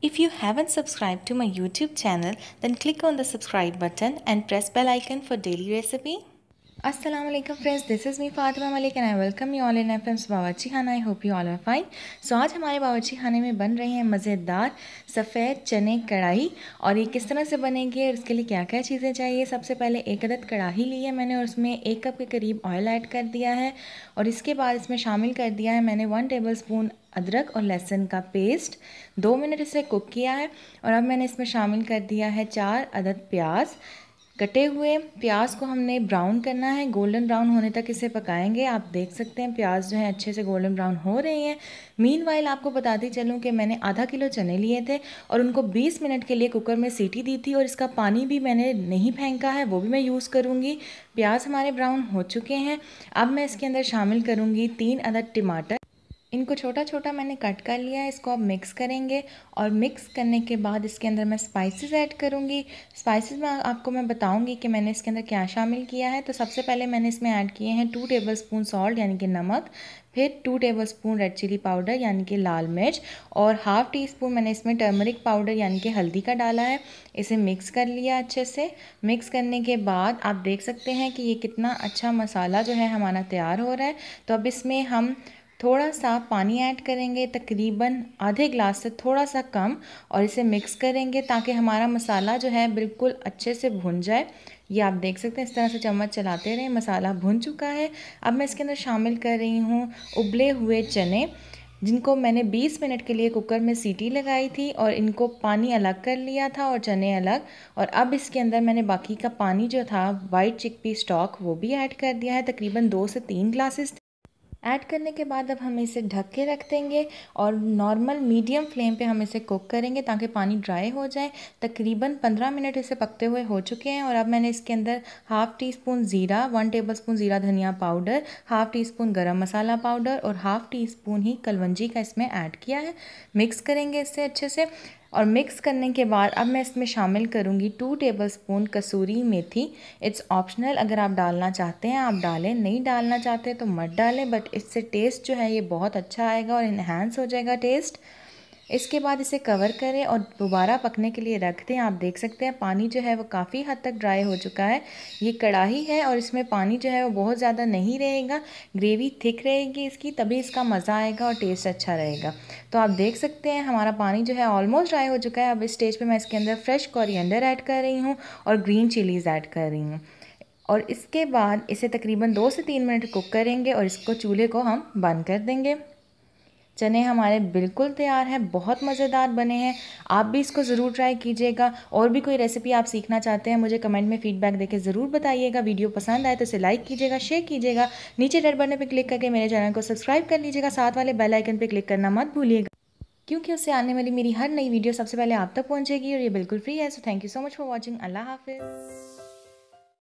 If you haven't subscribed to my YouTube channel, then click on the subscribe button and press bell icon for daily recipe. Aslam friends this is me Fatima Malik and I welcome you all in F M's Bawarchi Khana I hope you all are fine so आज हमारे बावर्ची खाने में बन रहे हैं मज़ेदार सफ़ेद चने कढ़ाई और ये किस तरह से बनेंगे और इसके लिए क्या क्या चीज़ें चाहिए? सबसे पहले एक अदद कढ़ाई ली है मैंने और उसमें एक कप के करीब ऑयल ऐड कर दिया है। और इसके बाद इसमें शामिल कर दिया है मैंने वन टेबल स्पून अदरक और लहसुन का पेस्ट दो मिनट इसे कुक किया है और अब मैंने इसमें शामिल कर दिया है चार अदद प्याज। कटे हुए प्याज को हमने ब्राउन करना है। गोल्डन ब्राउन होने तक इसे पकाएँगे। आप देख सकते हैं प्याज जो है, अच्छे से गोल्डन ब्राउन हो रहे हैं। मीन वाइल आपको बताती चलूँ कि मैंने आधा किलो चने लिए थे और उनको 20 मिनट के लिए कुकर में सीटी दी थी और इसका पानी भी मैंने नहीं फेंका है, वो भी मैं यूज़ करूँगी। प्याज हमारे ब्राउन हो चुके हैं। अब मैं इसके अंदर शामिल करूँगी तीन अदद टमाटर। इनको छोटा छोटा मैंने कट कर लिया है, इसको अब मिक्स करेंगे और मिक्स करने के बाद इसके अंदर मैं स्पाइसेस ऐड करूँगी। स्पाइसेस में आपको मैं बताऊँगी कि मैंने इसके अंदर क्या शामिल किया है। तो सबसे पहले मैंने इसमें ऐड किए हैं टू टेबल स्पून सॉल्ट यानी कि नमक, फिर two tablespoon red chilli powder यानी कि लाल मिर्च, और हाफ़ टी स्पून मैंने इसमें टर्मरिक पाउडर यानी कि हल्दी का डाला है। इसे मिक्स कर लिया अच्छे से। मिक्स करने के बाद आप देख सकते हैं कि ये कितना अच्छा मसाला जो है हमारा तैयार हो रहा है। तो अब इसमें हम थोड़ा सा पानी ऐड करेंगे, तकरीबन आधे ग्लास से थोड़ा सा कम, और इसे मिक्स करेंगे ताकि हमारा मसाला जो है बिल्कुल अच्छे से भुन जाए। ये आप देख सकते हैं, इस तरह से चम्मच चलाते रहें, मसाला भुन चुका है। अब मैं इसके अंदर शामिल कर रही हूँ उबले हुए चने, जिनको मैंने 20 मिनट के लिए कुकर में सीटी लगाई थी और इनको पानी अलग कर लिया था और चने अलग। और अब इसके अंदर मैंने बाकी का पानी जो था वाइट चिकपी स्टॉक वो भी ऐड कर दिया है, तकरीबन दो से तीन ग्लासेस ऐड करने के बाद अब हम इसे ढक के रख देंगे और नॉर्मल मीडियम फ्लेम पे हम इसे कुक करेंगे ताकि पानी ड्राई हो जाए। तकरीबन पंद्रह मिनट इसे पकते हुए हो चुके हैं और अब मैंने इसके अंदर हाफ़ टी स्पून ज़ीरा वन टेबल स्पून ज़ीरा धनिया powder half teaspoon garam masala powder और हाफ़ टी स्पून ही कलवंजी का इसमें ऐड किया है। मिक्स करेंगे इससे अच्छे से। और मिक्स करने के बाद अब मैं इसमें शामिल करूँगी टू टेबल स्पून कसूरी मेथी। इट्स ऑप्शनल अगर आप डालना चाहते हैं, आप डालें। नहीं डालना चाहते तो मत डालें बट इससे टेस्ट जो है ये बहुत अच्छा आएगा और इन्हेंस हो जाएगा टेस्ट इसके बाद इसे कवर करें और दोबारा पकने के लिए रख दें। आप देख सकते हैं, पानी जो है वो काफ़ी हद तक ड्राई हो चुका है। ये कढ़ाई है और इसमें पानी जो है वो बहुत ज़्यादा नहीं रहेगा। ग्रेवी थिक रहेगी इसकी, तभी इसका मज़ा आएगा और टेस्ट अच्छा रहेगा। तो आप देख सकते हैं, हमारा पानी जो है ऑलमोस्ट ड्राई हो चुका है। अब इस स्टेज पर मैं इसके अंदर फ्रेश कॉरियडर ऐड कर रही हूँ और ग्रीन चिलीज़ ऐड कर रही हूँ। और इसके बाद इसे तकरीबन दो से तीन मिनट कुक करेंगे और इसको चूल्हे को हम बंद कर देंगे। चने हमारे बिल्कुल तैयार हैं, बहुत मज़ेदार बने हैं। आप भी इसको ज़रूर ट्राई कीजिएगा। और भी कोई रेसिपी आप सीखना चाहते हैं, मुझे कमेंट में फीडबैक देके ज़रूर बताइएगा। वीडियो पसंद आए तो इसे लाइक कीजिएगा शेयर कीजिएगा। नीचे रेड बटन पर क्लिक करके मेरे चैनल को सब्सक्राइब कर लीजिएगा। साथ वाले बेल आइकन पर क्लिक करना मत भूलिएगा, क्योंकि उससे आने वाली मेरी हर नई वीडियो सबसे पहले आप तक पहुंचेगी और ये बिल्कुल फ्री है। So thank you so much for watching अल्लाह हाफिज़।